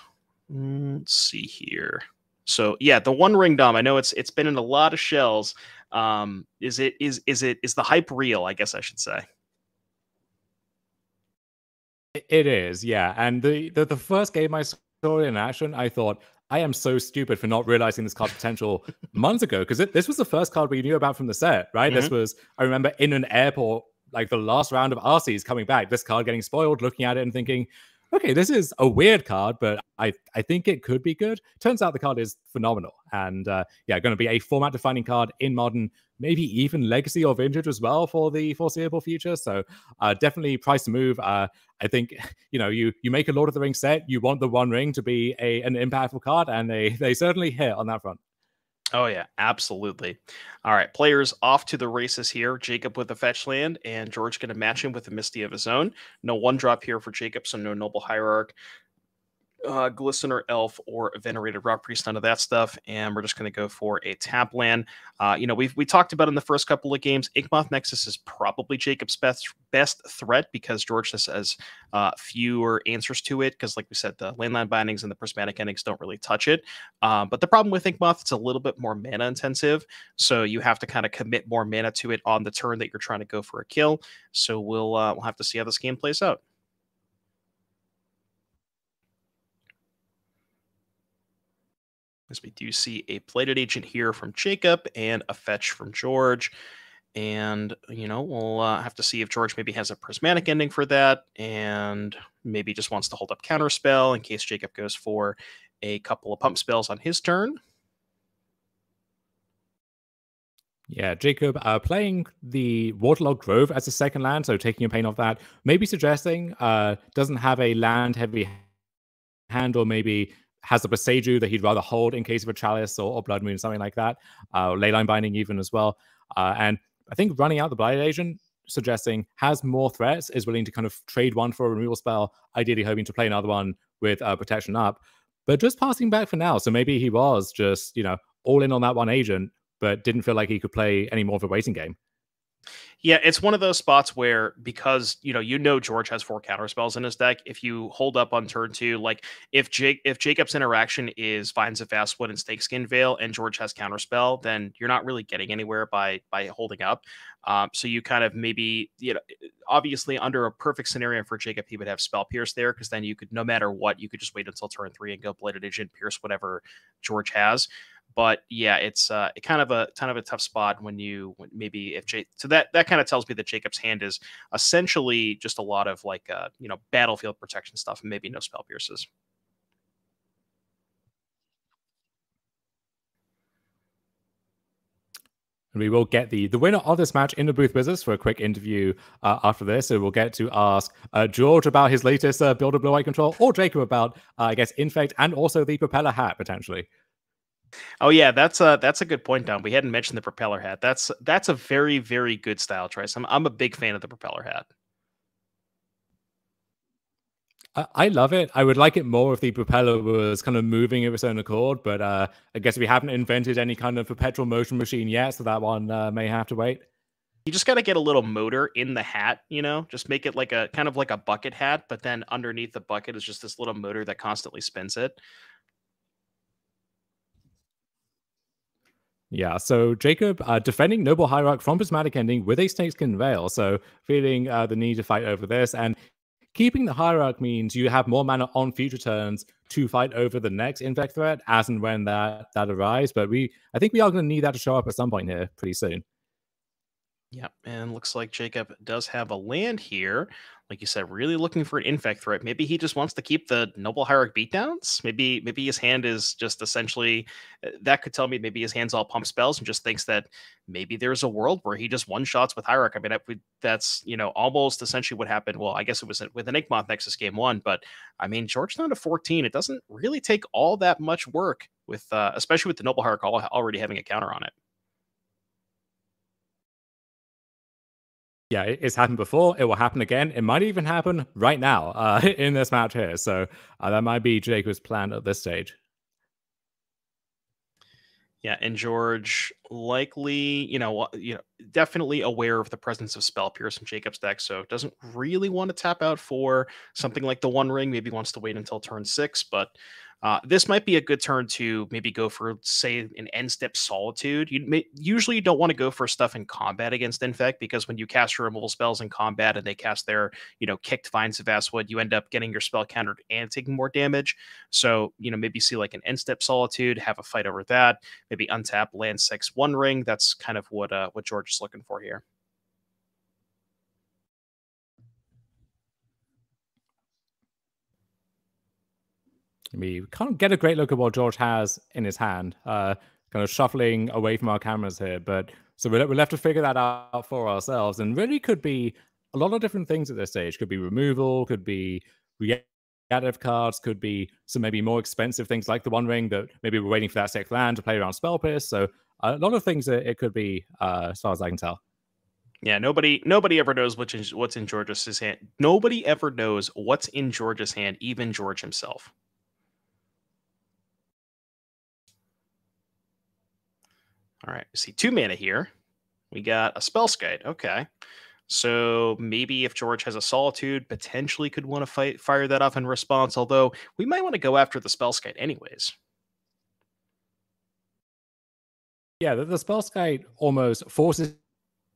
mm, let's see here. So yeah, the one ring dom. I know it's it's been in a lot of shells. Um, is it is is it is the hype real? I guess I should say. It is, yeah. And the, the, the first game I saw in action, I thought, I am so stupid for not realizing this card's potential *laughs* months ago because this was the first card we knew about from the set, right? Mm-hmm. This was, I remember in an airport, like the last round of RCs coming back, this card getting spoiled, looking at it and thinking, okay, this is a weird card, but I, I think it could be good. Turns out the card is phenomenal. And uh, yeah, going to be a format defining card in modern, maybe even legacy or vintage as well for the foreseeable future. So uh, definitely price to move. Uh, I think *laughs* you know you you make a Lord of the Rings set, you want the One Ring to be a an impactful card, and they *laughs* they certainly hit on that front. Oh yeah, absolutely. All right, players off to the races here. Jacob with the fetch land, and George going to match him with a Misty of his own. No one drop here for Jacob, so no Noble Hierarch uh, Glistener Elf or Venerated Rot Priest, none of that stuff. And we're just going to go for a tap land. Uh, you know, we've we talked about in the first couple of games, Inkmoth Nexus is probably Jacob's best best threat because George has uh, fewer answers to it. Because, like we said, the leyline bindings and the prismatic endings don't really touch it. Um, but the problem with Inkmoth, it's a little bit more mana intensive, so you have to kind of commit more mana to it on the turn that you're trying to go for a kill. So we'll uh, we'll have to see how this game plays out. As we do see a Blighted Agent here from Jacob and a fetch from George. And, you know, we'll uh, have to see if George maybe has a prismatic ending for that and maybe just wants to hold up counterspell in case Jacob goes for a couple of pump spells on his turn. Yeah, Jacob uh, playing the Waterlogged Grove as a second land, so taking a pain off that. Maybe suggesting uh, doesn't have a land heavy hand, or maybe has a Boseiju that he'd rather hold in case of a Chalice or, or Blood Moon, something like that. Uh, Leyline Binding even as well. Uh, and I think running out the Blighted Agent, suggesting has more threats, is willing to kind of trade one for a removal spell, ideally hoping to play another one with uh, protection up, but just passing back for now. So maybe he was just, you know, all in on that one agent, but didn't feel like he could play any more of a waiting game. Yeah, it's one of those spots where because you know you know George has four counter spells in his deck. If you hold up on turn two, like if Jake if Jacob's interaction is finds a Vastwood and Snakeskin Veil and George has counter spell, then you're not really getting anywhere by by holding up. Um, so you kind of maybe you know obviously under a perfect scenario for Jacob, he would have spell pierce there because then you could no matter what you could just wait until turn three and go Blighted Agent pierce whatever George has. But yeah, it's uh, kind of a kind of a tough spot when you when maybe if Jake so that that kind of tells me that Jacob's hand is essentially just a lot of like uh, you know battlefield protection stuff and maybe no spell pierces. And we will get the the winner of this match in the booth with us for a quick interview uh, after this. So we'll get to ask uh, George about his latest uh, builder blue eye control, or Jacob about, uh, I guess, Infect and also the propeller hat potentially. Oh yeah, that's a that's a good point, Dom. We hadn't mentioned the propeller hat. That's that's a very very good style choice. I'm I'm a big fan of the propeller hat. I love it. I would like it more if the propeller was kind of moving of its own accord, but uh, I guess we haven't invented any kind of perpetual motion machine yet, so that one uh, may have to wait. You just got to get a little motor in the hat, you know, just make it like a kind of like a bucket hat, but then underneath the bucket is just this little motor that constantly spins it. Yeah, so Jacob uh, defending Noble Hierarch from Prismatic Ending with a Snakeskin Veil, so feeling uh, the need to fight over this. And keeping the Hierarch means you have more mana on future turns to fight over the next Infect threat as and when that, that arrives. But we, I think we are going to need that to show up at some point here pretty soon. Yep, and looks like Jacob does have a land here. Like you said, really looking for an infect threat. Maybe he just wants to keep the noble hierarch beatdowns. Maybe maybe his hand is just essentially uh, that could tell me maybe his hand's all pump spells and just thinks that maybe there's a world where he just one shots with hierarch. I mean, that's you know almost essentially what happened. Well, I guess it was with an Inkmoth Nexus game one, but I mean George down to 14. It doesn't really take all that much work with, uh, especially with the noble hierarch already having a counter on it. Yeah, it's happened before. It will happen again. It might even happen right now uh, *laughs* in this match here. So uh, that might be Jacob's plan at this stage. Yeah, and George likely, you know, you know, definitely aware of the presence of Spell Pierce in Jacob's deck, so doesn't really want to tap out for something like the One Ring. Maybe wants to wait until turn six, but Uh, this might be a good turn to maybe go for, say, an end step solitude. You usually you don't want to go for stuff in combat against infect because when you cast your removal spells in combat and they cast their, you know, kicked vines of Vastwood, you end up getting your spell countered and taking more damage. So, you know, maybe see like an end step solitude, have a fight over that, maybe untap land six one ring. That's kind of what uh, what George is looking for here. We can't get a great look at what George has in his hand. Uh, kind of shuffling away from our cameras here, but so we're, we'll have to figure that out for ourselves. And really, could be a lot of different things at this stage. Could be removal, could be reactive cards, could be some maybe more expensive things like the One Ring that maybe we're waiting for that sixth land to play around Spell Pierce. So a lot of things that it could be, uh, as far as I can tell. Yeah, nobody nobody ever knows what's in, what's in George's hand. Nobody ever knows what's in George's hand, even George himself. All right, see two mana here. We got a Spellskite. Okay. So maybe if George has a Solitude, potentially could want to fight fire that off in response, although we might want to go after the Spellskite anyways. Yeah, the, the Spellskite almost forces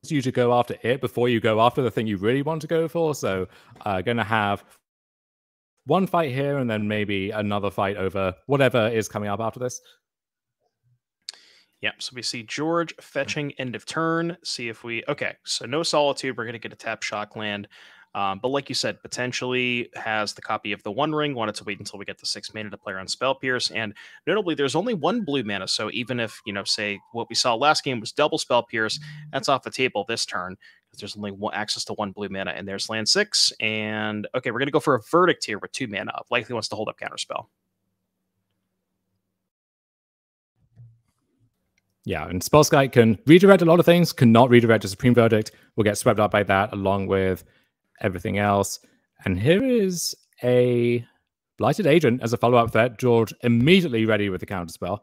you to go after it before you go after the thing you really want to go for. So uh gonna have one fight here and then maybe another fight over whatever is coming up after this. Yep. So we see George fetching end of turn. See if we okay. So no solitude. We're gonna get a tap shock land. Um, but like you said, potentially has the copy of the One Ring. Wanted to wait until we get the six mana to play on Spell Pierce, and notably, there's only one blue mana. So even if you know, say what we saw last game was double Spell Pierce, that's off the table this turn because there's only one access to one blue mana, and there's land six. And okay, we're gonna go for a verdict here with two mana. Likely wants to hold up counterspell. Yeah, and Spellskite can redirect a lot of things, cannot redirect a Supreme Verdict. We'll get swept up by that along with everything else. And here is a Blighted Agent as a follow up threat. George immediately ready with the counterspell.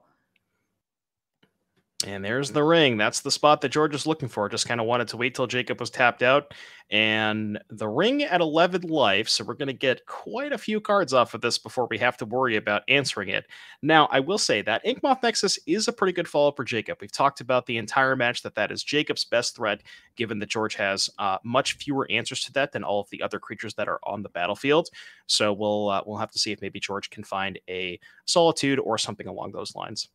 And there's the ring. That's the spot that George is looking for. Just kind of wanted to wait till Jacob was tapped out. And the ring at 11 life. So we're going to get quite a few cards off of this before we have to worry about answering it. Now, I will say that Inkmoth Nexus is a pretty good follow up for Jacob. We've talked about the entire match that that is Jacob's best threat, given that George has uh, much fewer answers to that than all of the other creatures that are on the battlefield. So we'll uh, we'll have to see if maybe George can find a Solitude or something along those lines.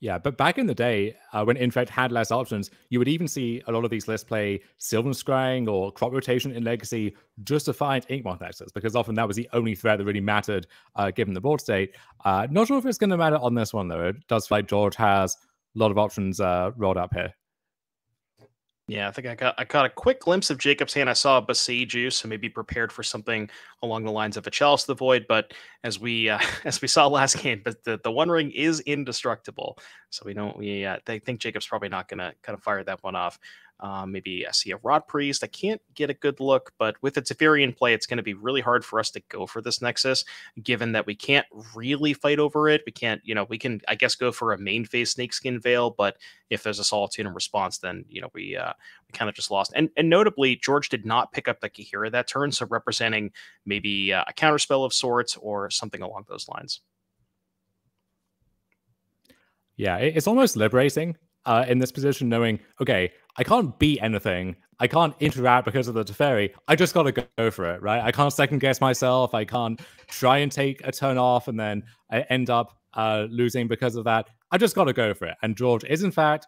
Yeah, but back in the day, uh, when Infect had less options, you would even see a lot of these lists play Sylvan Scrying or Crop Rotation in Legacy just to find Inkmoth Nexus, because often that was the only threat that really mattered uh, given the board state. Uh, not sure if it's going to matter on this one, though. It does feel like George has a lot of options uh, rolled up here. Yeah, I think I got I caught a quick glimpse of Jacob's hand. I saw a Boseiju, so maybe prepared for something along the lines of a Chalice of the Void. But as we uh, *laughs* as we saw last game, but the, the One Ring is indestructible, so we don't we uh, they think Jacob's probably not going to kind of fire that one off. Um, maybe I see a Rot Priest. I can't get a good look, but with its Teferi in play, it's going to be really hard for us to go for this Nexus, given that we can't really fight over it. We can't, you know, we can, I guess, go for a main phase Snakeskin Veil, but if there's a Solitude in response, then, you know, we uh, we kind of just lost. And, and notably, George did not pick up the Kaheera that turn, so representing maybe uh, a counterspell of sorts or something along those lines. Yeah, it's almost liberating uh, in this position, knowing, okay, I can't beat anything. I can't interact because of the Teferi. I just got to go for it, right? I can't second guess myself. I can't try and take a turn off and then I end up uh, losing because of that. I just got to go for it. And George is, in fact,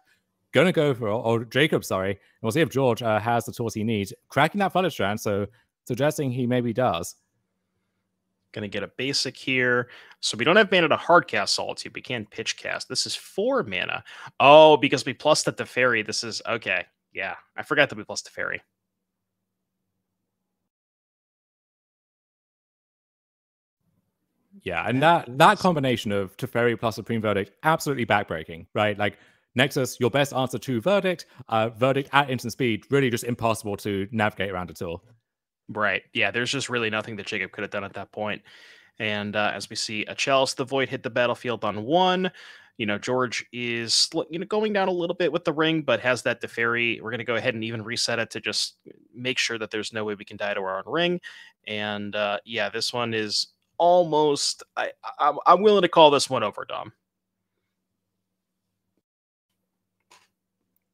going to go for it, or Jacob, sorry. And we'll see if George uh, has the tools he needs. Cracking that Flooded Strand, so suggesting he maybe does. Going to get a basic here. So we don't have mana to hard cast Solitude. We can pitch cast. This is four mana. Oh, because we plus the Teferi. This is okay. Yeah, I forgot that we plus Teferi. Yeah, and that that combination of Teferi plus Supreme Verdict, absolutely backbreaking, right? Like Nexus, your best answer to Verdict. Uh, verdict at instant speed, really just impossible to navigate around at all. Right. Yeah. There's just really nothing that Jacob could have done at that point. And uh, as we see, a Chalice the Void hit the battlefield on one. You know, George is you know going down a little bit with the ring, but has that Teferi. We're going to go ahead and even reset it to just make sure that there's no way we can die to our own ring. And uh, yeah, this one is almost. I, I I'm willing to call this one over, Dom.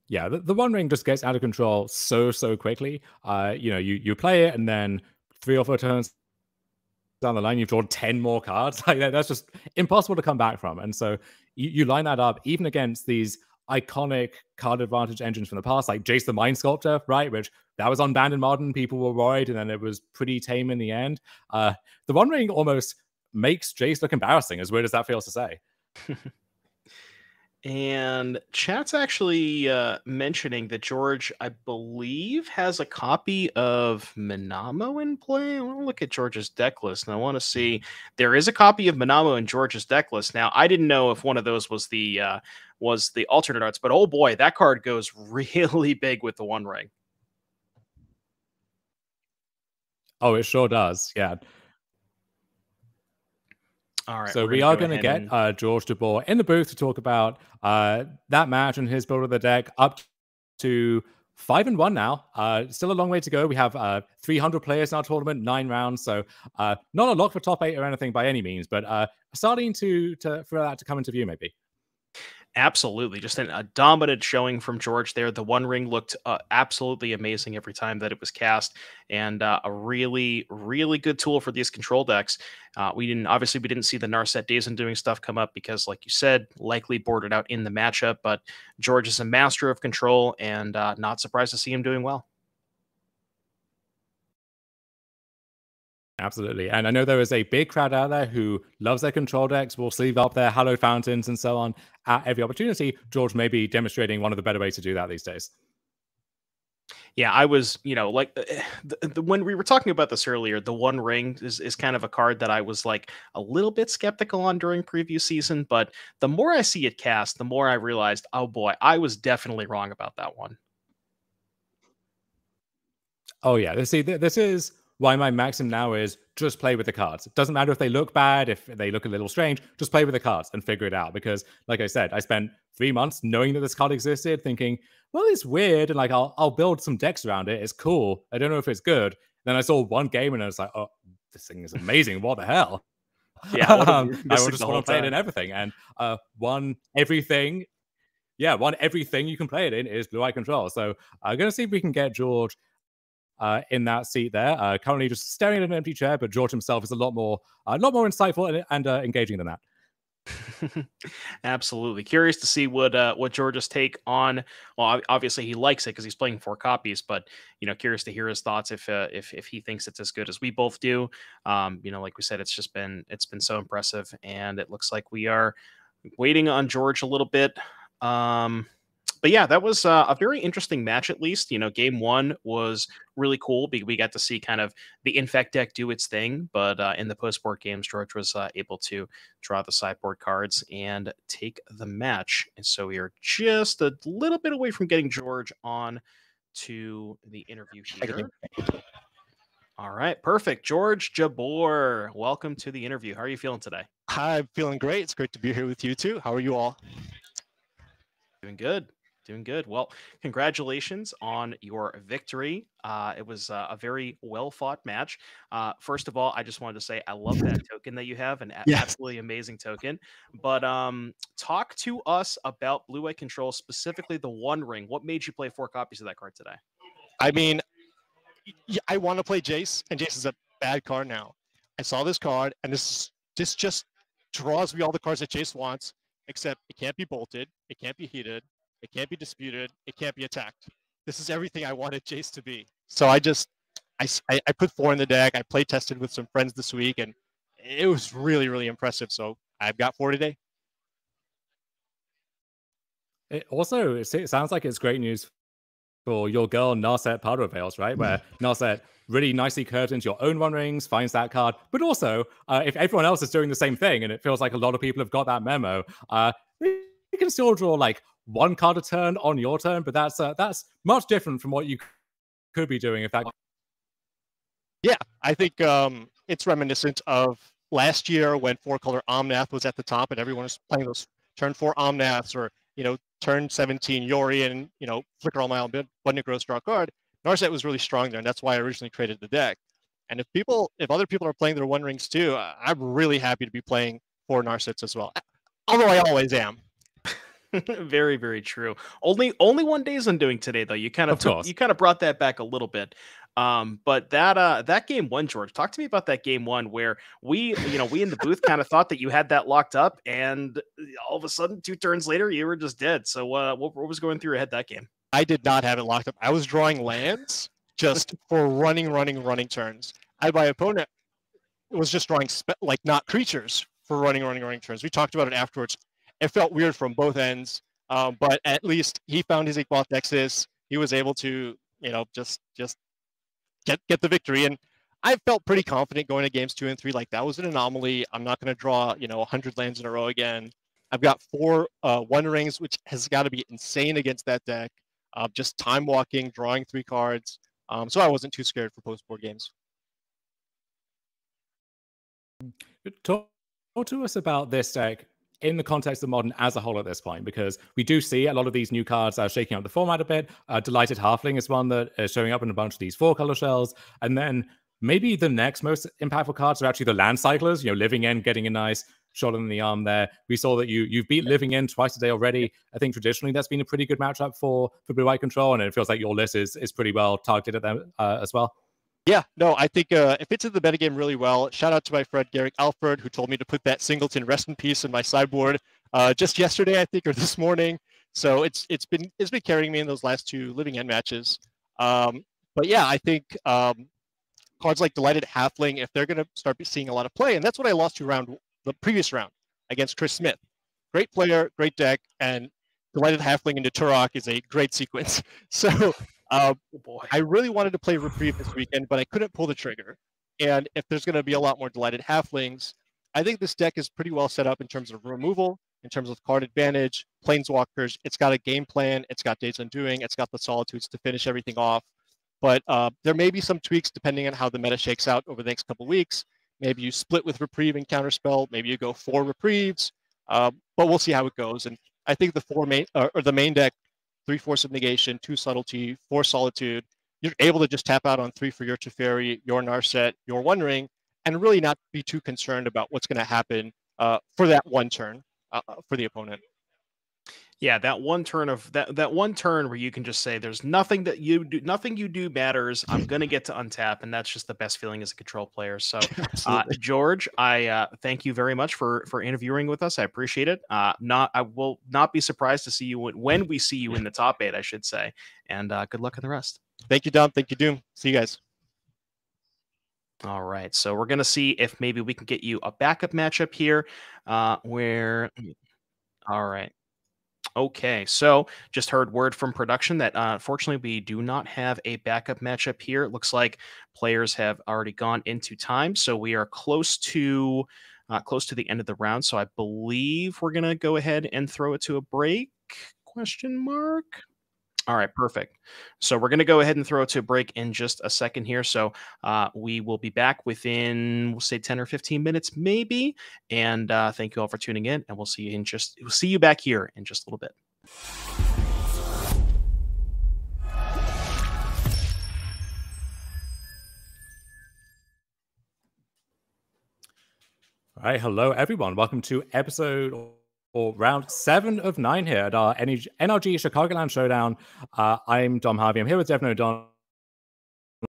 Yeah, the, the One Ring just gets out of control so so quickly. Uh, you know, you you play it and then three or four turns down the line, you've drawn ten more cards. *laughs* Like that's just impossible to come back from. And so you, you line that up even against these iconic card advantage engines from the past, like Jace the Mind Sculptor, right? Which that was unbanned in modern. People were worried, and then it was pretty tame in the end. Uh, the One Ring almost makes Jace look embarrassing, as weird as that feels to say. *laughs* And chat's actually uh, mentioning that George, I believe, has a copy of Minamo in play. I want to look at George's deck list, and I want to see there is a copy of Minamo in George's deck list. Now, I didn't know if one of those was the uh, was the alternate arts, but oh boy, that card goes *laughs* really big with the One Ring. Oh, it sure does. Yeah. All right. So we are going to get and... uh, George Jabbour in the booth to talk about uh, that match and his build of the deck up to five and one now. Uh, still a long way to go. We have uh, 300 players in our tournament, nine rounds, so uh, not a lock for top eight or anything by any means, but uh, starting to to for that to come into view maybe. Absolutely. Just an, a dominant showing from George there. The One Ring looked uh, absolutely amazing every time that it was cast, and uh, a really, really good tool for these control decks. Uh, we didn't, obviously, we didn't see the Narset Day's Undoing stuff come up because, like you said, likely boarded out in the matchup. But George is a master of control, and uh, not surprised to see him doing well. Absolutely. And I know there is a big crowd out there who loves their control decks, will sleeve up their hallowed fountains and so on at every opportunity. George may be demonstrating one of the better ways to do that these days. Yeah, I was, you know, like eh, the, the, when we were talking about this earlier, the One Ring is, is kind of a card that I was like a little bit skeptical on during preview season. But the more I see it cast, the more I realized, oh boy, I was definitely wrong about that one. Oh, yeah. See, this is why my maxim now is just play with the cards. It doesn't matter if they look bad, if they look a little strange, just play with the cards and figure it out. Because, like I said, I spent three months knowing that this card existed, thinking, well, it's weird, and like I'll I'll build some decks around it. It's cool. I don't know if it's good. Then I saw one game and I was like, oh, this thing is amazing. what the hell? Yeah, *laughs* um, I just want to play it in everything, and uh, one everything. Yeah, one everything you can play it in is Blue Eye Control. So I'm gonna see if we can get George uh, in that seat there. Uh, currently just staring at an empty chair, but George himself is a lot more, a uh, lot more insightful and, and uh, engaging than that. *laughs* Absolutely curious to see what uh, what George's take on. Well, obviously he likes it because he's playing four copies, but you know, curious to hear his thoughts if uh, if if he thinks it's as good as we both do. Um, you know, like we said, it's just been it's been so impressive, and it looks like we are waiting on George a little bit. Um, but yeah, that was uh, a very interesting match. At least you know, game one was really cool. We got to see kind of the infect deck do its thing, but uh, in the post board games, George was uh, able to draw the sideboard cards and take the match. And so we are just a little bit away from getting George on to the interview here. All right, perfect. George Jabbour, welcome to the interview. How are you feeling today? Hi, I'm feeling great. It's great to be here with you too. How are you all? Doing good. Doing good. Well, congratulations on your victory. Uh, it was uh, a very well fought match. Uh, first of all, I just wanted to say I love that *laughs* token that you have, an absolutely amazing token. But um, talk to us about Blue Eye Control, specifically the One Ring. What made you play four copies of that card today? I mean, I want to play Jace, and Jace is a bad card now. I saw this card, and this this just draws me all the cards that Jace wants, except it can't be bolted, it can't be heated, it can't be disputed. It can't be attacked. This is everything I wanted Jace to be. So I just, I, I put four in the deck. I play tested with some friends this week, and it was really, really impressive. So I've got four today. It also, it sounds like it's great news for your girl Narset Parter of Veils, right? Where *laughs* Narset really nicely curves into your own one rings, finds that card. But also, uh, if everyone else is doing the same thing, and it feels like a lot of people have got that memo, uh, you can still draw like one card a turn on your turn, but that's uh, that's much different from what you could be doing if that. Yeah, I think um, it's reminiscent of last year when four color Omnath was at the top and everyone was playing those turn four Omnaths or you know turn 17 Yori and you know flicker all my own button gross draw card. Narset was really strong there, and that's why I originally created the deck. And if people, if other people are playing their One Rings too, I'm really happy to be playing four Narsets as well. Although I always am. *laughs* very very true. Only only one day's undoing today though. You kind of, of took, you kind of brought that back a little bit. Um but that uh that game one george talk to me about that game one where we you know we in the booth kind of thought that you had that locked up and all of a sudden two turns later you were just dead. So uh what, what was going through your head that game? I did not have it locked up. I was drawing lands just for running running running turns. I my opponent was just drawing spe- like not creatures for running running running turns. We talked about it afterwards it felt weird from both ends. Um, but at least he found his Inkmoth Nexus. He was able to, you know, just just get get the victory. And I felt pretty confident going to games two and three. Like that was an anomaly. I'm not going to draw, you know, 100 lands in a row again. I've got four uh, one rings, which has got to be insane against that deck. Uh, just time walking, drawing three cards. Um, so I wasn't too scared for post board games. Talk, talk to us about this deck in the context of modern as a whole at this point, because we do see a lot of these new cards are shaking up the format a bit. Uh, Delighted Halfling is one that is showing up in a bunch of these four color shells. And then maybe the next most impactful cards are actually the land cyclers, you know, living end, getting a nice shot in the arm there. We saw that you you've beat living end twice a day already. I think traditionally that's been a pretty good matchup for for blue white control, and it feels like your list is is pretty well targeted at them uh, as well. Yeah, no, I think uh, it fits in the metagame really well. Shout out to my friend Garrick Alford, who told me to put that singleton rest in peace in my sideboard uh, just yesterday, I think, or this morning. So it's it's been it's been carrying me in those last two living end matches. Um, but yeah, I think um, cards like Delighted Halfling, if they're going to start seeing a lot of play, and that's what I lost to round the previous round against Chris Smith. Great player, great deck, and Delighted Halfling into Turok is a great sequence. *laughs* So uh, oh I really wanted to play Reprieve this weekend, but I couldn't pull the trigger. And if there's going to be a lot more delighted halflings, I think this deck is pretty well set up in terms of removal, in terms of card advantage, planeswalkers. It's got a game plan. It's got Days Undoing. It's got the solitudes to finish everything off. But uh, there may be some tweaks depending on how the meta shakes out over the next couple weeks. Maybe you split with reprieve and counterspell. Maybe you go four reprieves. Uh, but we'll see how it goes. And I think the four main uh, or the main deck three force of negation, two subtlety, four solitude. You're able to just tap out on three for your Teferi, your Narset, your One Ring, and really not be too concerned about what's going to happen uh, for that one turn uh, uh for the opponent. Yeah, that one turn of that that one turn where you can just say there's nothing that you do nothing you do matters. I'm gonna get to untap, and that's just the best feeling as a control player. So *laughs* uh, George, I uh, thank you very much for for interviewing with us. I appreciate it. Uh, not I will not be surprised to see you when, when we see you in the top eight, I should say. And uh, good luck in the rest. Thank you, Dom. Thank you, Doom. See you guys. All right, so we're gonna see if maybe we can get you a backup matchup here, uh, where. All right. Okay, so just heard word from production that uh, unfortunately we do not have a backup matchup here. It looks like players have already gone into time, so we are close to uh, close to the end of the round. So I believe we're gonna go ahead and throw it to a break? Question mark. All right, perfect. So we're going to go ahead and throw it to a break in just a second here. So uh, we will be back within, we'll say 10 or 15 minutes, maybe. And uh, thank you all for tuning in. And we'll see you in just, we'll see you back here in just a little bit. All right, hello everyone. Welcome to episode for round seven of nine here at our NRG Chicagoland Showdown. Uh, I'm Dom Harvey. I'm here with Devon O'Donnell